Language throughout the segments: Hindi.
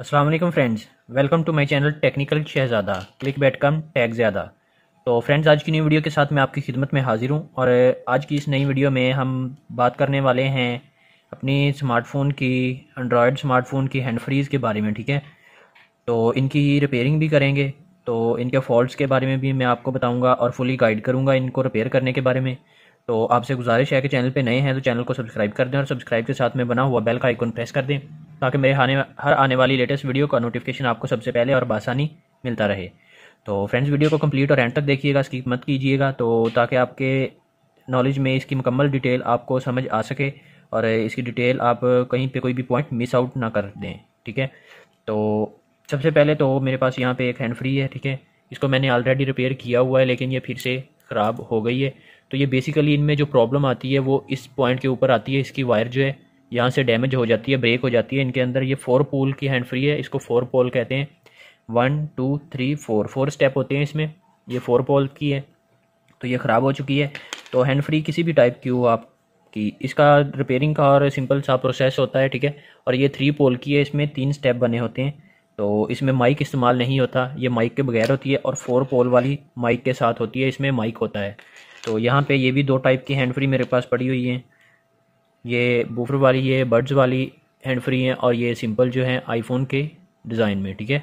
वालेकुम friends, welcome to my channel technical Shahzada. Click bait come, tag ज़्यादा। तो फ्रेंड्स, आज की नई वीडियो के साथ मैं आपकी खिदमत में हाजिर हूँ और आज की इस नई वीडियो में हम बात करने वाले हैं अपनी स्मार्टफ़ोन की एंड्रॉयड स्मार्टफ़ोन की हैंड फ्रीज़ के बारे में, ठीक है? तो इनकी रिपेयरिंग भी करेंगे तो इनके फॉल्ट्स के बारे में भी मैं आपको बताऊँगा और फुली गाइड करूँगा इनको रिपेयर करने के बारे में। तो आपसे गुजारिश है कि चैनल पे नए हैं तो चैनल को सब्सक्राइब कर दें और सब्सक्राइब के साथ में बना हुआ बेल का आइकन प्रेस कर दें। ताकि मेरे आने हर आने वाली लेटेस्ट वीडियो का नोटिफिकेशन आपको सबसे पहले और बासानी मिलता रहे। तो फ्रेंड्स वीडियो को कंप्लीट और एंड तक देखिएगा स्किप मत कीजिएगा तो ताकि आपके नॉलेज में इसकी मुकम्मल डिटेल आपको समझ आ सके और इसकी डिटेल आप कहीं पे कोई भी पॉइंट मिस आउट ना कर दें, ठीक है? तो सबसे पहले तो मेरे पास यहाँ पे एक हैंड फ्री है, ठीक है? इसको मैंने ऑलरेडी रिपेयर किया हुआ है, लेकिन ये फिर से ख़राब हो गई है। तो ये बेसिकली इनमें जो प्रॉब्लम आती है, वो इस पॉइंट के ऊपर आती है, इसकी वायर जो है यहाँ से डैमेज हो जाती है ब्रेक हो जाती है, इनके अंदर ये फोर पोल की हैंड फ्री है, इसको फोर पोल कहते हैं। One two three four four step होते हैं इसमें, ये फोर पोल की है तो ये ख़राब हो चुकी है। तो हैंड फ्री किसी भी टाइप की हो आप, कि इसका रिपेयरिंग का और सिंपल सा प्रोसेस होता है, ठीक है? और ये थ्री पोल की है, इसमें तीन स्टेप बने होते हैं। तो इसमें माइक इस्तेमाल नहीं होता, ये माइक के बगैर होती है और फोर पोल वाली माइक के साथ होती है, इसमें माइक होता है। तो यहाँ पे ये भी दो टाइप की हैंड फ्री मेरे पास पड़ी हुई हैं। ये बूफर वाली, ये बर्ड्स वाली हैंड फ्री हैं और ये सिंपल जो है आईफोन के डिज़ाइन में, ठीक है?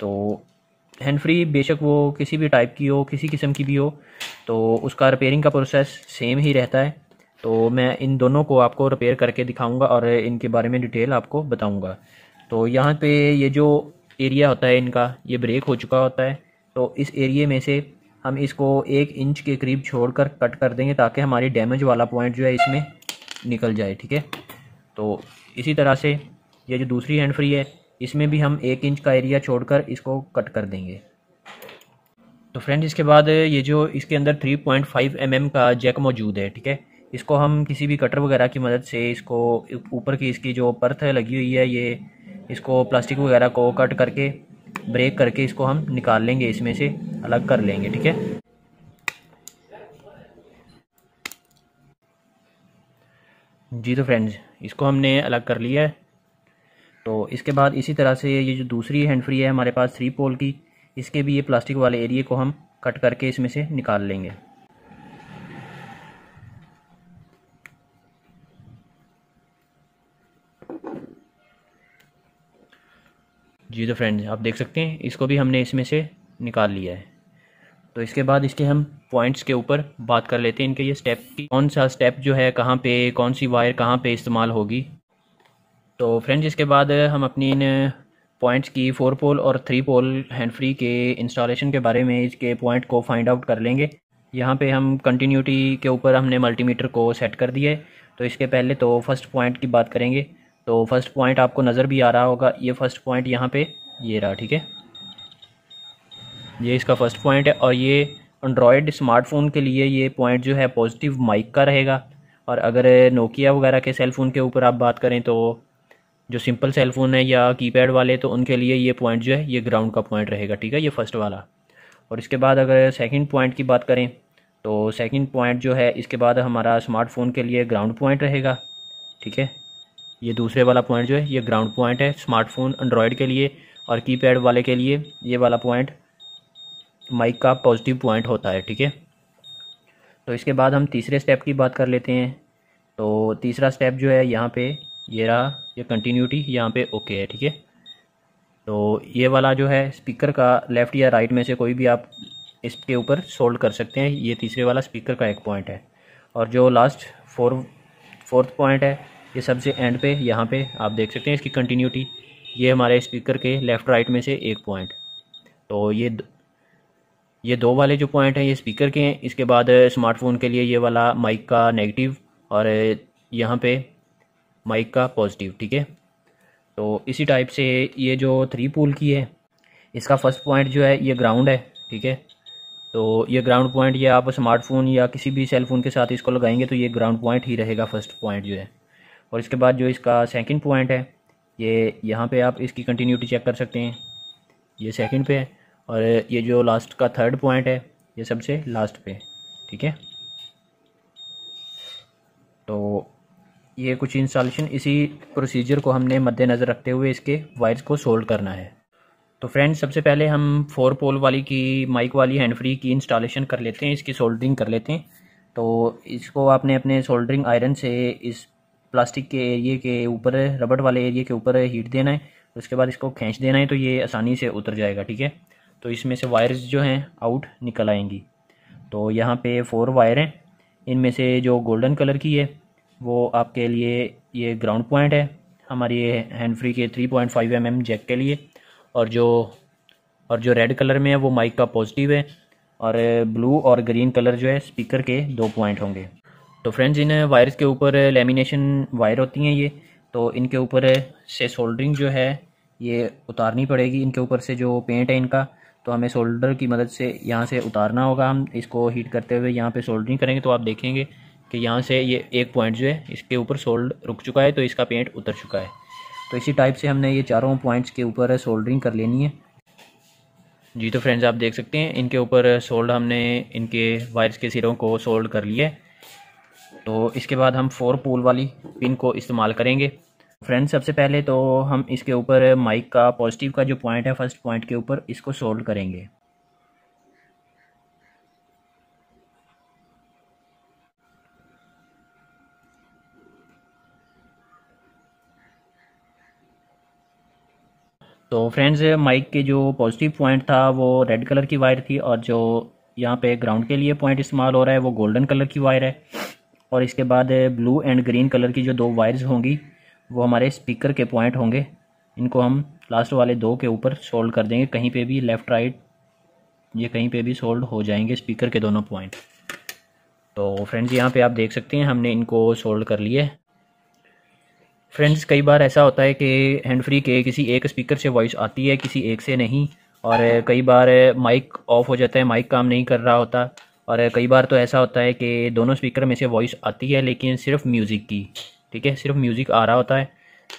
तो हैंड फ्री बेशक वो किसी भी टाइप की हो, किसी किस्म की भी हो तो उसका रिपेयरिंग का प्रोसेस सेम ही रहता है। तो मैं इन दोनों को आपको रिपेयर करके दिखाऊँगा और इनके बारे में डिटेल आपको बताऊँगा। तो यहाँ पे ये जो एरिया होता है इनका, ये ब्रेक हो चुका होता है। तो इस एरिए में से हम इसको एक इंच के करीब छोड़कर कट कर देंगे ताकि हमारी डैमेज वाला पॉइंट जो है इसमें निकल जाए, ठीक है? तो इसी तरह से ये जो दूसरी हैंड फ्री है, इसमें भी हम एक इंच का एरिया छोड़कर इसको कट कर देंगे। तो फ्रेंड्स इसके बाद ये जो इसके अंदर 3.5 पॉइंट mm का जैक मौजूद है, ठीक है? इसको हम किसी भी कटर वगैरह की मदद से इसको ऊपर की इसकी जो परत लगी हुई है, ये इसको प्लास्टिक वगैरह को कट करके ब्रेक करके इसको हम निकाल लेंगे, इसमें से अलग कर लेंगे, ठीक है? जी तो फ्रेंड्स इसको हमने अलग कर लिया है। तो इसके बाद इसी तरह से ये जो दूसरी हैंड फ्री है हमारे पास थ्री पोल की, इसके भी ये प्लास्टिक वाले एरिए को हम कट करके इसमें से निकाल लेंगे। जी तो फ्रेंड्स आप देख सकते हैं, इसको भी हमने इसमें से निकाल लिया है। तो इसके बाद इसके हम पॉइंट्स के ऊपर बात कर लेते हैं इनके ये स्टेप की। कौन सा स्टेप जो है, कहाँ पे, कौन सी वायर कहाँ पे इस्तेमाल होगी? तो फ्रेंड्स इसके बाद हम अपनी इन पॉइंट्स की फोर पोल और थ्री पोल हैंड फ्री के इंस्टॉलेशन के बारे में इसके पॉइंट को फाइंड आउट कर लेंगे। यहाँ पे हम कंटिन्यूटी के ऊपर हमने मल्टीमीटर को सेट कर दिया है। तो इसके पहले तो फ़र्स्ट पॉइंट की बात करेंगे। तो फ़र्स्ट पॉइंट आपको नज़र भी आ रहा होगा। ये फ़र्स्ट पॉइंट यहाँ पे, ये रहा, ठीक है? ये इसका फ़र्स्ट पॉइंट है और ये एंड्रॉयड स्मार्टफ़ोन के लिए ये पॉइंट जो है पॉजिटिव माइक का रहेगा। और अगर नोकिया वगैरह के सेल फ़ोन के ऊपर आप बात करें तो जो सिंपल सेल फ़ोन है या कीपैड वाले तो उनके लिए ये पॉइंट जो है, ये ग्राउंड का पॉइंट रहेगा, ठीक है? ये फ़र्स्ट वाला। और इसके बाद अगर सेकंड पॉइंट की बात करें तो सेकंड पॉइंट जो है, इसके बाद हमारा स्मार्टफ़ोन के लिए ग्राउंड पॉइंट रहेगा, ठीक है? ये दूसरे वाला पॉइंट जो है, ये ग्राउंड पॉइंट है स्मार्टफ़ोन एंड्रॉयड के लिए और कीपैड वाले के लिए ये वाला पॉइंट माइक का पॉजिटिव पॉइंट होता है, ठीक है? तो इसके बाद हम तीसरे स्टेप की बात कर लेते हैं। तो तीसरा स्टेप जो है, यहाँ पे ये रहा, ये कंटिन्यूटी यहाँ पे ओके है, ठीक है? तो ये वाला जो है स्पीकर का लेफ़्ट या राइट में से कोई भी आप इसके ऊपर सोल्ड कर सकते हैं। ये तीसरे वाला स्पीकर का एक पॉइंट है। और जो लास्ट फोर फोर्थ पॉइंट है, ये सबसे एंड पे, यहाँ पे आप देख सकते हैं इसकी कंटिन्यूटी ये हमारे स्पीकर के लेफ़्ट राइट में से एक पॉइंट तो ये ये दो वाले जो पॉइंट हैं, ये स्पीकर के हैं। इसके बाद स्मार्टफ़ोन के लिए ये वाला माइक का नेगेटिव और यहाँ पे माइक का पॉजिटिव ठीक है? तो इसी टाइप से ये जो थ्री पुल की है, इसका फ़र्स्ट पॉइंट जो है, ये ग्राउंड है, ठीक है? तो ये ग्राउंड पॉइंट ये आप स्मार्टफ़ोन या किसी भी सेल फ़ोन के साथ इसको लगाएँगे तो ये ग्राउंड पॉइंट ही रहेगा फ़र्स्ट पॉइंट जो है। और इसके बाद जो इसका सेकंड पॉइंट है, ये यहाँ पे आप इसकी कंटिन्यूटी चेक कर सकते हैं। ये सेकंड पे है। और ये जो लास्ट का थर्ड पॉइंट है, ये सबसे लास्ट पे, ठीक है? तो ये कुछ इंस्टॉलेशन इसी प्रोसीजर को हमने मद्देनज़र रखते हुए इसके वायर्स को सोल्ड करना है। तो फ्रेंड्स सबसे पहले हम फोर पोल वाली की माइक वाली हैंड फ्री की इंस्टॉलेशन कर लेते हैं, इसकी सोल्डरिंग कर लेते हैं। तो इसको आपने अपने सोल्डरिंग आयरन से इस प्लास्टिक के एरिए के ऊपर रबड़ वाले एरिए के ऊपर हीट देना है, उसके बाद इसको खींच देना है तो ये आसानी से उतर जाएगा, ठीक है? तो इसमें से वायर्स जो हैं आउट निकल आएँगी। तो यहाँ पे फोर वायर हैं। इनमें से जो गोल्डन कलर की है, वो आपके लिए ये ग्राउंड पॉइंट है। हमारी हैंड फ्री के three point five M M jack के लिए। और जो और जो रेड कलर में है, वो माइक का पॉजिटिव है। और ब्लू और ग्रीन कलर जो है स्पीकर के दो पॉइंट होंगे। तो फ्रेंड्स इन वायर्स के ऊपर लेमिनेशन वायर होती हैं ये। तो इनके ऊपर से सोल्डरिंग जो है, ये उतारनी पड़ेगी। इनके ऊपर से जो पेंट है इनका तो हमें सोल्डर की मदद से यहाँ से उतारना होगा। हम इसको हीट करते हुए यहाँ पे सोल्डरिंग करेंगे तो आप देखेंगे कि यहाँ से ये एक पॉइंट जो है, इसके ऊपर सोल्ड रुक चुका है तो इसका पेंट उतर चुका है। तो इसी टाइप से हमने ये चारों पॉइंट्स के ऊपर सोल्डरिंग कर लेनी है। जी तो फ्रेंड्स आप देख सकते हैं, इनके ऊपर सोल्ड हमने, इनके वायर्स के सिरों को सोल्ड कर लिया है। तो इसके बाद हम फोर पोल वाली पिन को इस्तेमाल करेंगे। फ्रेंड्स सबसे पहले तो हम इसके ऊपर माइक का पॉजिटिव का जो पॉइंट है फ़र्स्ट पॉइंट के ऊपर, इसको सोल्ड करेंगे। तो फ्रेंड्स माइक के जो पॉजिटिव पॉइंट था, वो रेड कलर की वायर थी और जो यहाँ पे ग्राउंड के लिए पॉइंट इस्तेमाल हो रहा है, वो गोल्डन कलर की वायर है। और इसके बाद ब्लू एंड ग्रीन कलर की जो दो वायर्स होंगी वो हमारे स्पीकर के पॉइंट होंगे। इनको हम लास्ट वाले दो के ऊपर सोल्ड कर देंगे। कहीं पे भी लेफ़्ट राइट ये कहीं पे भी सोल्ड हो जाएँगे स्पीकर के दोनों पॉइंट तो फ्रेंड्स यहाँ पे आप देख सकते हैं, हमने इनको सोल्ड कर लिए। फ्रेंड्स कई बार ऐसा होता है कि हैंड फ्री के किसी एक स्पीकर से वॉइस आती है, किसी एक से नहीं। और कई बार माइक ऑफ़ हो जाता है माइक काम नहीं कर रहा होता। और कई बार तो ऐसा होता है कि दोनों स्पीकर में से वॉइस आती है, लेकिन सिर्फ़ म्यूज़िक की। ठीक है, सिर्फ़ म्यूज़िक आ रहा होता है।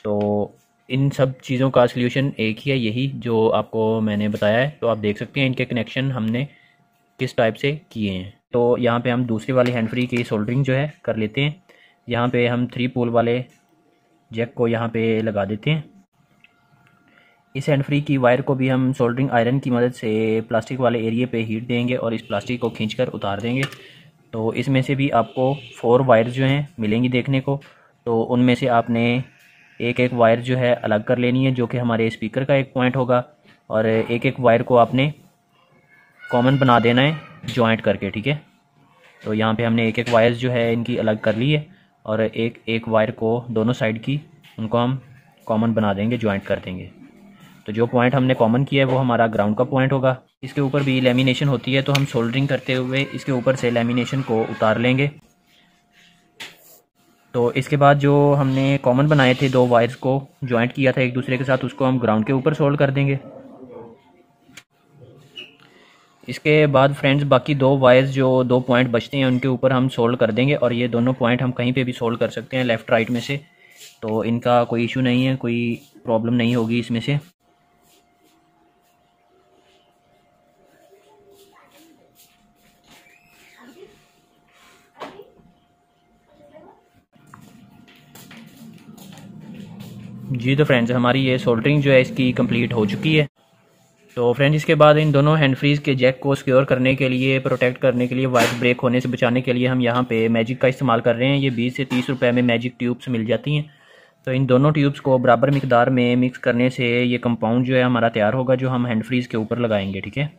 तो इन सब चीज़ों का सोल्यूशन एक ही है, यही जो आपको मैंने बताया है। तो आप देख सकते हैं इनके कनेक्शन हमने किस टाइप से किए हैं। तो यहाँ पे हम दूसरी वाली हैंड फ्री की सोल्डरिंग जो है कर लेते हैं। यहाँ पे हम थ्री पोल वाले जैक को यहाँ पे लगा देते हैं। इस हैंड फ्री की वायर को भी हम सोल्डरिंग आयरन की मदद से प्लास्टिक वाले एरिए पे हीट देंगे और इस प्लास्टिक को खींचकर उतार देंगे। तो इसमें से भी आपको फोर वायर जो हैं मिलेंगी देखने को। तो उनमें से आपने एक एक वायर जो है अलग कर लेनी है, जो कि हमारे स्पीकर का एक पॉइंट होगा। और एक एक वायर को आपने कॉमन बना देना है जॉइंट करके, ठीक है? तो यहाँ पे हमने एक एक वायर्स जो है इनकी अलग कर ली है, और एक एक वायर को दोनों साइड की उनको हम कॉमन बना देंगे ज्वाइंट कर देंगे। तो जो पॉइंट हमने कॉमन किया है, वो हमारा ग्राउंड का पॉइंट होगा। इसके ऊपर भी लेमिनेशन होती है तो हम सोल्डरिंग करते हुए इसके ऊपर से लेमिनेशन को उतार लेंगे। तो इसके बाद जो हमने कॉमन बनाए थे, दो वायर्स को ज्वाइंट किया था एक दूसरे के साथ, उसको हम ग्राउंड के ऊपर सोल्ड कर देंगे। इसके बाद फ्रेंड्स बाकी दो वायर्स जो दो पॉइंट बचते हैं, उनके ऊपर हम सोल्ड कर देंगे और ये दोनों पॉइंट हम कहीं पे भी सोल्ड कर सकते हैं लेफ़्ट राइट में से। तो इनका कोई इशू नहीं है, कोई प्रॉब्लम नहीं होगी इसमें से। जी तो फ्रेंड्स हमारी ये सोल्डरिंग जो है, इसकी कंप्लीट हो चुकी है। तो फ्रेंड्स इसके बाद इन दोनों हैंड फ्रीज के जैक को सिक्योर करने के लिए प्रोटेक्ट करने के लिए वायर ब्रेक होने से बचाने के लिए हम यहाँ पे मैजिक का इस्तेमाल कर रहे हैं। ये बीस से तीस रुपए में मैजिक ट्यूब्स मिल जाती हैं। तो इन दोनों ट्यूब्स को बराबर मकदार में मिक्स करने से ये कंपाउंड जो है, हमारा तैयार होगा, जो हम हैंड फ्रीज के ऊपर लगाएँगे, ठीक है?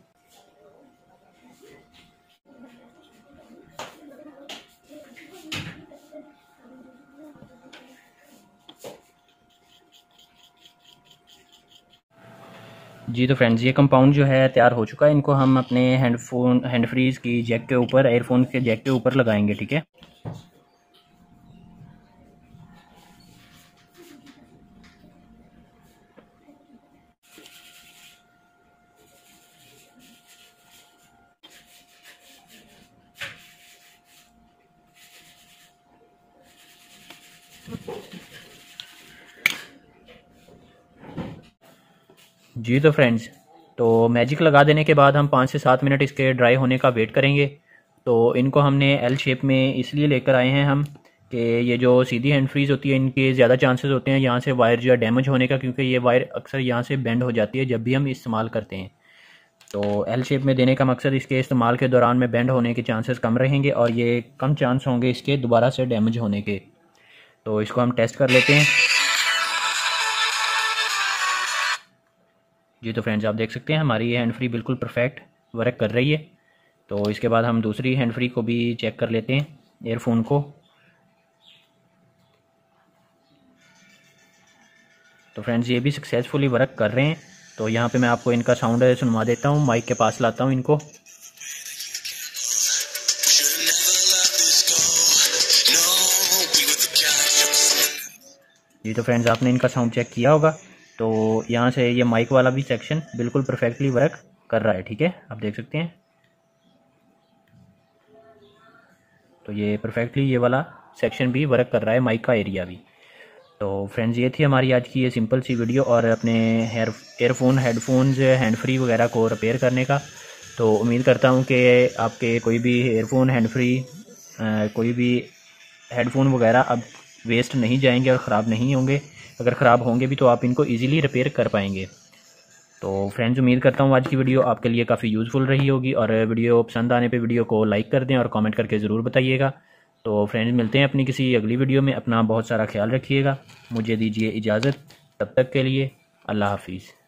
जी तो फ्रेंड्स ये कंपाउंड जो है, तैयार हो चुका है। इनको हम अपने हैंडफोन हैंड फ्रीज की जैक के ऊपर एयरफोन के जैक के ऊपर लगाएँगे, ठीक है? जी तो फ्रेंड्स तो मैजिक लगा देने के बाद हम पाँच से सात मिनट इसके ड्राई होने का वेट करेंगे। तो इनको हमने एल शेप में इसलिए लेकर आए हैं हम कि ये जो सीधी हैंड फ्रीज़ होती है, इनके ज़्यादा चांसेस होते हैं यहाँ से वायर जो है डैमेज होने का, क्योंकि ये वायर अक्सर यहाँ से बेंड हो जाती है जब भी हम इस्तेमाल करते हैं। तो एल शेप में देने का मकसद इसके इस्तेमाल के दौरान में बेंड होने के चांसेस कम रहेंगे और ये कम चांस होंगे इसके दोबारा से डैमेज होने के। तो इसको हम टेस्ट कर लेते हैं। जी तो फ्रेंड्स आप देख सकते हैं, हमारी ये हैंड फ्री बिल्कुल परफेक्ट वर्क कर रही है। तो इसके बाद हम दूसरी हैंड फ्री को भी चेक कर लेते हैं एयरफोन को। तो फ्रेंड्स ये भी सक्सेसफुली वर्क कर रहे हैं। तो यहाँ पे मैं आपको इनका साउंड सुनवा देता हूँ माइक के पास लाता हूँ इनको। जी तो फ्रेंड्स आपने इनका साउंड चेक किया होगा। तो यहाँ से ये माइक वाला भी सेक्शन बिल्कुल परफेक्टली वर्क कर रहा है, ठीक है? आप देख सकते हैं। तो ये परफेक्टली ये वाला सेक्शन भी वर्क कर रहा है माइक का एरिया भी। तो फ्रेंड्स ये थी हमारी आज की ये सिंपल सी वीडियो और अपने hair earphone headphones hand free वगैरह को रिपेयर करने का। तो उम्मीद करता हूँ कि आपके कोई भी एयरफोन हैंड फ्री कोई भी हेडफोन वगैरह अब वेस्ट नहीं जाएँगे और ख़राब नहीं होंगे। अगर ख़राब होंगे भी तो आप इनको ईजिली रिपेयर कर पाएँगे। तो फ्रेंड्स उम्मीद करता हूँ आज की वीडियो आपके लिए काफ़ी यूज़फुल रही होगी और वीडियो पसंद आने पर वीडियो को लाइक कर दें और कॉमेंट करके ज़रूर बताइएगा। तो फ्रेंड्स मिलते हैं अपनी किसी अगली वीडियो में। अपना बहुत सारा ख्याल रखिएगा। मुझे दीजिए इजाज़त। तब तक के लिए अल्लाह हाफिज़।